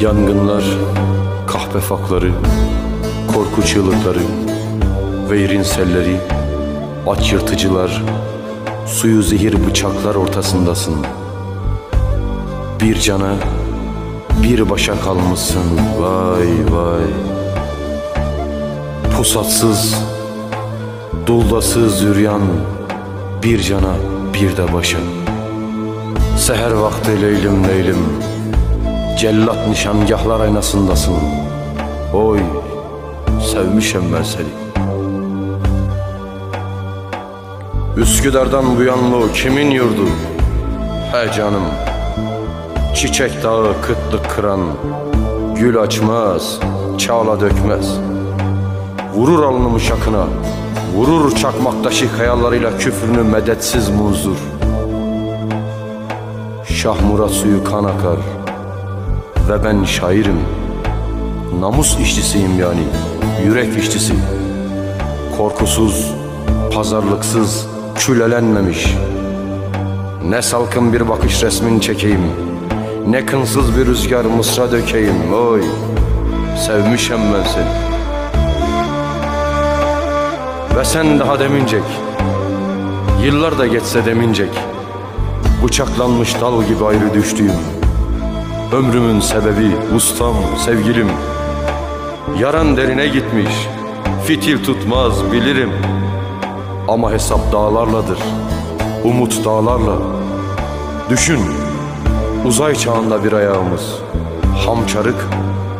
Yangınlar, kahpe fakları, korku çığlıkları, veyrin selleri, aç yırtıcılar, suyu zehir bıçaklar ortasındasın. Bir cana, bir başa kalmışsın vay vay. Pusatsız, duldasız yürüyen bir cana bir de başa. Seher vakti leylim leylim, cellat nişangahlar aynasındasın. Oy, sevmişim ben seni. Üsküdar'dan bu yanlı kimin yurdu? He canım, çiçek dağı kıtlık kıran, gül açmaz, çağla dökmez. Vurur alnımı şakına, vurur çakmaktaşı hayallarıyla küfrünü medetsiz muzdur. Şah Murat suyu kan akar ve ben şairim. Namus işçisiyim yani, yürek işçisi. Korkusuz, pazarlıksız, külelenmemiş. Ne salkın bir bakış resmin çekeyim, ne kınsız bir rüzgar mısra dökeyim. Oy, sevmişem ben seni. Ve sen daha demincek, yıllar da geçse demincek, bıçaklanmış dal gibi ayrı düştüğüm, ömrümün sebebi ustam, sevgilim, yaran derine gitmiş, fitil tutmaz bilirim, ama hesap dağlarladır, umut dağlarla. Düşün, uzay çağında bir ayağımız, hamçarık,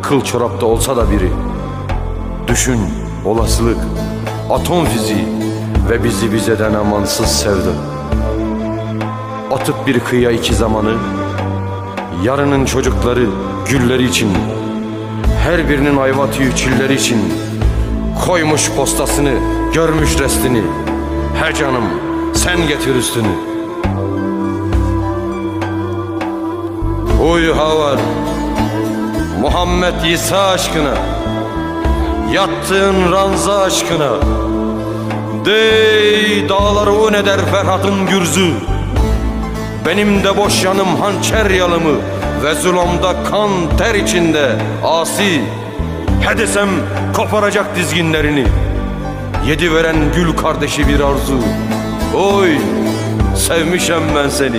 kıl çorapta olsa da biri. Düşün, olasılık, atom fiziği ve bizi bizeden amansız sevdi. Atıp bir kıyıya iki zamanı, yarının çocukları, gülleri için, her birinin ayva tüyü çilleri için, koymuş postasını, görmüş restini. He canım, sen getir üstünü. Uy havar, Muhammed İsa aşkına, yattığın ranza aşkına, Dey dağları un eder Ferhat'ın gürzü Benim de boş yanım hançer yalımı Ve zulümda kan ter içinde asi. He desem koparacak dizginlerini. Yedi veren gül kardeşi bir arzu. Oy sevmişem ben seni